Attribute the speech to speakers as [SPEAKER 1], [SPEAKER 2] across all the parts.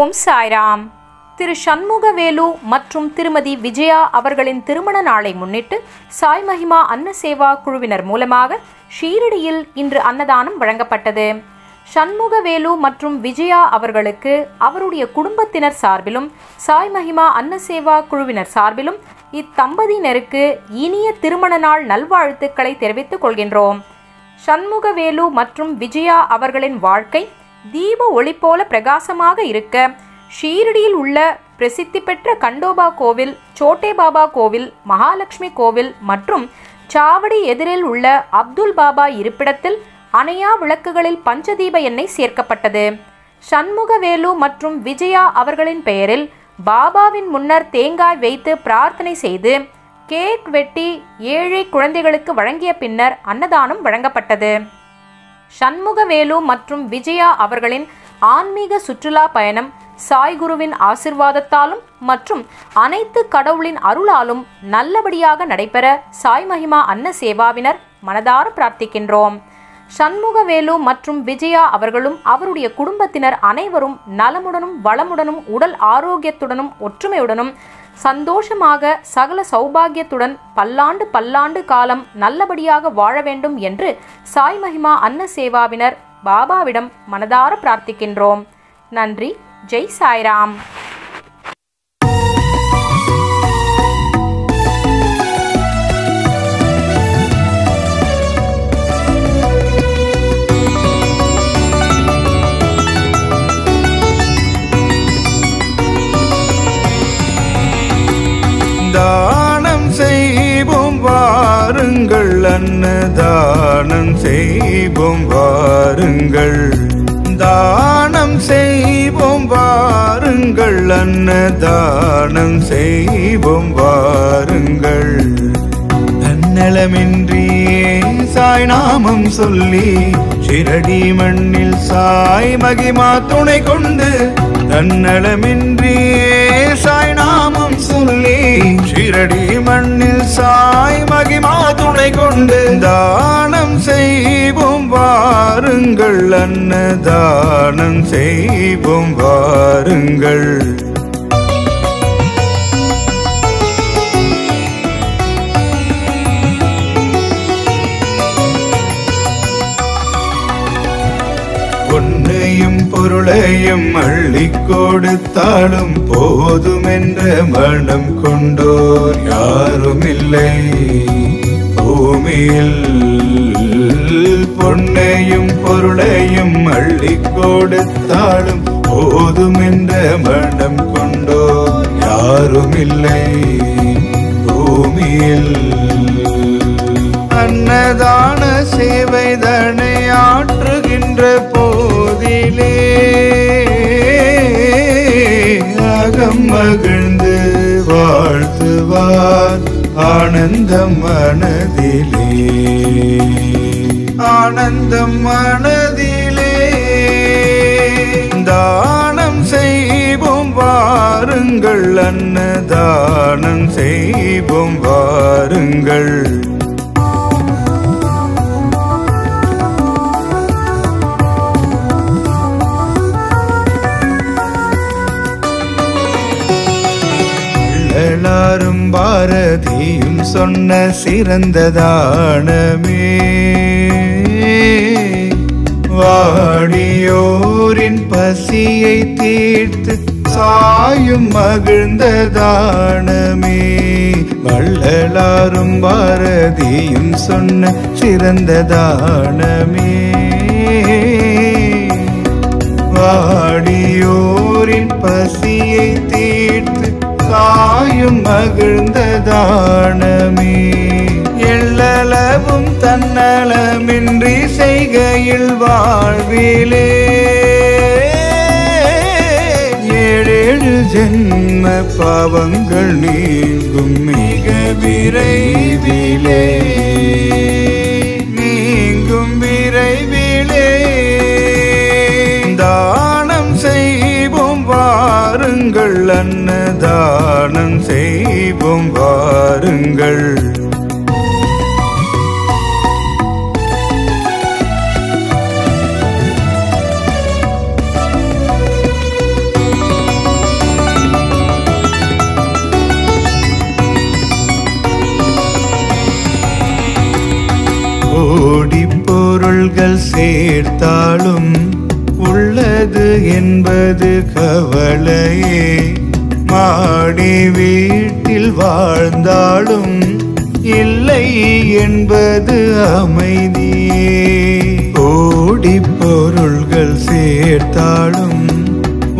[SPEAKER 1] ஓம் சாய்ராம். திரு சண்முகவேலு மற்றும் திருமதி விஜயா அவர்களின் திருமண நாளை முன்னிட்டு சாய் மகிமா அன்ன சேவா குழுவினர் மூலமாக ஷீரடியில் இன்று அன்னதானம் வழங்கப்பட்டது. சண்முகவேலு மற்றும் விஜயா அவர்களுக்கு அவருடைய குடும்பத்தினர் சார்பிலும் சாய் மகிமா அன்ன சேவா குழுவினர் சார்பிலும் இத்தம்பதியினருக்கு இனிய திருமண நாள் நல்வாழ்த்துக்களை தெரிவித்துக் கொள்கின்றோம். சண்முகவேலு மற்றும் விஜயா அவர்களின் வாழ்க்கை தீப ஒளி போல பிரகாசமாக இருக்க. ஷீரடியில் உள்ள பிரசித்தி பெற்ற கண்டோபா கோவில் சோட்டே பாபா கோவில் மகாலட்சுமி கோவில் மற்றும் சாவடி எதிரில் உள்ள அப்துல் பாபா இருப்பிடத்தில் அணையா விளக்குகளில் பஞ்சதீப எண்ணெய் சேர்க்கப்பட்டது. சண்முகவேலு மற்றும் விஜயா அவர்களின் பெயரில் பாபாவின் முன்னர் தேங்காய் வைத்து பிரார்த்தனை செய்து கேக் வெட்டி ஏழை குழந்தைகளுக்கு வழங்கிய பின்னர் அன்னதானம் வழங்கப்பட்டது. சண்முகவேலு மற்றும் விஜயா அவர்களின் ஆன்மீக சுற்றுலா பயணம் சாய்குருவின் ஆசிர்வாதத்தாலும் மற்றும் அனைத்து கடவுளின் அருளாலும் நல்லபடியாக நடைபெற சாய் மகிமா அன்ன சேவாவினர் மனதார பிரார்த்திக்கின்றோம். சண்முகவேலு மற்றும் விஜயா அவர்களும் அவருடைய குடும்பத்தினர் அனைவரும் நலமுடனும் வளமுடனும் உடல் ஆரோக்கியத்துடனும் ஒற்றுமையுடனும் சந்தோஷமாக சகல சௌபாகியத்துடன் பல்லாண்டு பல்லாண்டு காலம் நல்லபடியாக வாழ வேண்டும் என்று சாய் மகிமா அன்ன சேவாவினர் பாபாவிடம் மனதார பிரார்த்திக்கின்றோம். நன்றி. ஜெய் சாய்ராம்.
[SPEAKER 2] தானம் செய்வோம் வாருங்கள் அன்னதானம் செய்வோம் வாருங்கள். தானம் செய்வோம் வாருங்கள் அன்னதானம் செய்வோம் வாருங்கள். தன்னலமின்றியே சாய் நாமம் சொல்லி சிரடி மண்ணில் சாய் மகிமா துணை கொண்டு தன்னலமின்றியே சொல்லி ஷிரடி மண்ணில் சாய் மகிமா துணை கொண்டு தானம் செய்வோம். வாருங்கள் அன்னதானம் செய்வோம். வாருங்கள். பொன்னையும் பொருளையும் அள்ளி கொடுத்தாலும் போதும் என்ற மனம் கொண்டோர் யாரும் இல்லை பூமியில் பொன்னையும் பொருளையும் அள்ளி கொடுத்தாலும் போதும் என்ற மனம் கொண்டோர் யாரும் இல்லை பூமியில் மகிழ்ந்து வாழ்த்துவார் ஆனந்தம் மனதிலே. ஆனந்தம் மனதிலே தானம் செய்வோம் வாருங்கள் அன்னதானம் செய்வோம் வாருங்கள். பாரதியும் சொன்ன சிறந்த தானமே. வாடியோரின் பசியை தீர்த்து சாயும் மகிழ்ந்த தானமே. வள்ளலாரும் பாரதியும் சொன்ன சிறந்த தானமே. வாடியோரின் பசியை தீர்த்து காயும் மகிழ்ந்த தானமே. எள்ளளவும் தன்னலமின்றி செய்கையில் வாழ்விலே. ஏழேழு ஜென்ம பாவங்கள் நீங்கும் மிக விரைவிலே. வாருங்கள் அன்னதானம் செய்வோம் வாருங்கள். ஓடி பொருள்கள் சேர்த்தாலும் என்பது கவலையே. மாடி வீட்டில் வாழ்ந்தாலும் இல்லை என்பது அமைதியே. ஓடி பொருள்கள் சேர்த்தாலும்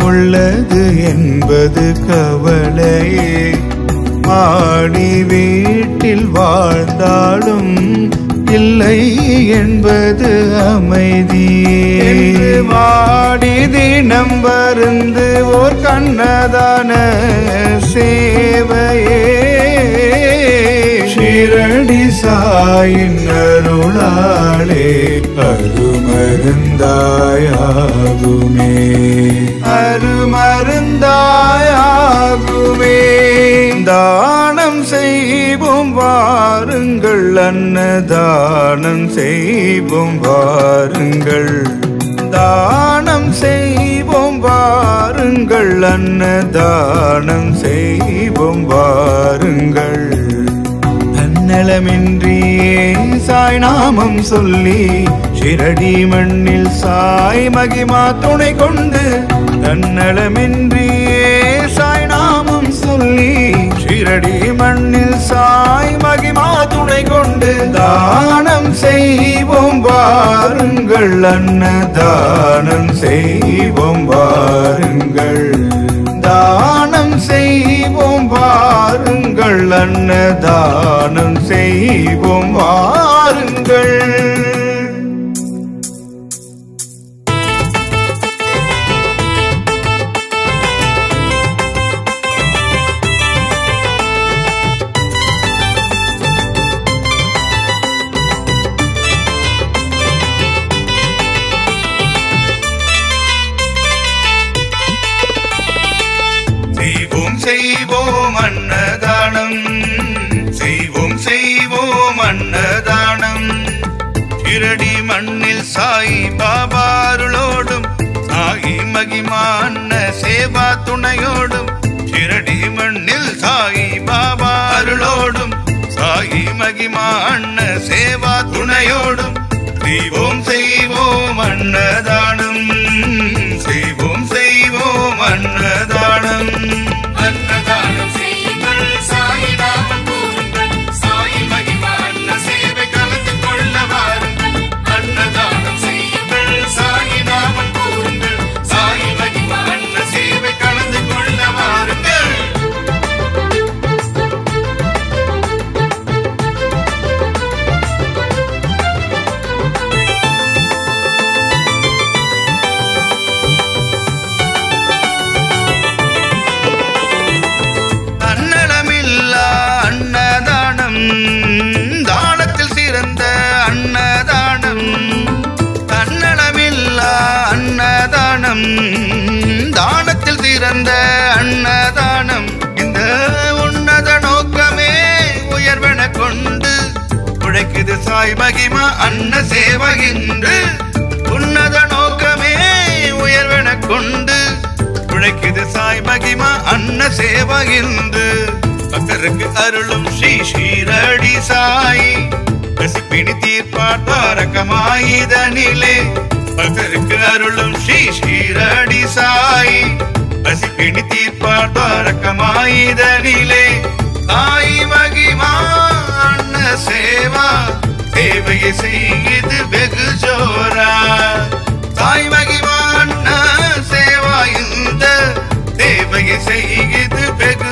[SPEAKER 2] உள்ளது என்பது கவலையே. மாடி வீட்டில் வாழ்ந்தாலும் இல்லை என்பது அமைதியே வாடி தினம் வருந்து ஓர் கண்ணதான சேவையே. ஷிரடி சாயின் அருளாளே அருமருந்தாயாகுமே அன்னதானம் செய்வோம் வாருங்கள். தானம் செய்வோம் வாருங்கள். அன்னதானம் செய்வோம் வாருங்கள். தன்னலமின்றியே சாய் நாமம் சொல்லி ஷிரடி மண்ணில் சாய் மகிமா துணை கொண்டு தன்னலமின்றியே சாய் நாமம் சொல்லி ஷிரடி கொண்டு தானம் செய்வோம். வாருங்கள் அன்னதானம் செய்வோம். வாருங்கள் தானம் செய்வோம். வாருங்கள் அன்னதானம் செய்வோம். வா செய்வோம் அன்னதானம் செய்வோம் செய்வோம் அன்னதானம். இரடி மண்ணில் சாய் பாபாருளோடும் சாயி மகிமான சேவா துணையோடும் இரடி மண்ணில் சாய் பாபாருளோடும் சாயி மகிமான சேவா துணையோடும் செய்வோம் செய்வோம் அன்னதானம். செய்வோம் செய்வோம் அன்னதானம். தானத்தில் சிறந்த அன்னதானம். தன்னலமில்லா அன்னதானம். தானத்தில் சிறந்த அன்னதானம். இந்த உன்னத நோக்கமே உயர்வென கொண்டு உழைக்குது சாய் மகிமா அன்ன சேவகின்று உன்னத நோக்கமே உயர்வென கொண்டு உழைக்குது சாய் மகிமா அன்ன சேவகின்று பக்தருக்கு அருளும் ஸ்ரீ ஸ்ரீரடி சாய். கசிப்பிணி தீர்ப்பாட்டாரகமாயிதனிலே பக்தருக்கு அருளும் ஸ்ரீ ஸ்ரீரடி சாய். பசிப்பினி தீர்ப்பாட்டாரகமாயிதனிலே தாய் மகிமா அன்ன சேவா தேவையை செய்து வெகு ஜோரா. தாய் மகிமா அன்ன சேவா இந்த தேவையை செய்து வெகு